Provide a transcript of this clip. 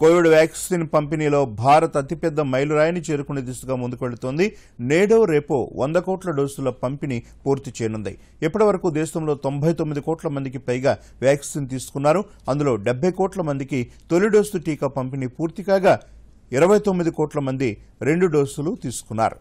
Covid vaccine పంపిణీలో భారత్ అతిపెద్ద మైలురాయిని చేరుకునే దిశగా ముందుకు వెళుతోంది నేడో రేపో వంద కోట్ల డోసుల పంపిణీ పూర్తి చేయనుంది. ఇప్పటి వరకు దేశంలో తొంభై తొమ్మిది కోట్ల మందికి పైగా వ్యాక్సిన్ తీసుకున్నారు. అందులో డెబ్బై కోట్ల మందికి తొలి డోసు టీకా పంపిణీ పూర్తి కాగా ఇరవై తొమ్మిది కోట్ల మంది రెండు డోసులు తీసుకున్నారు.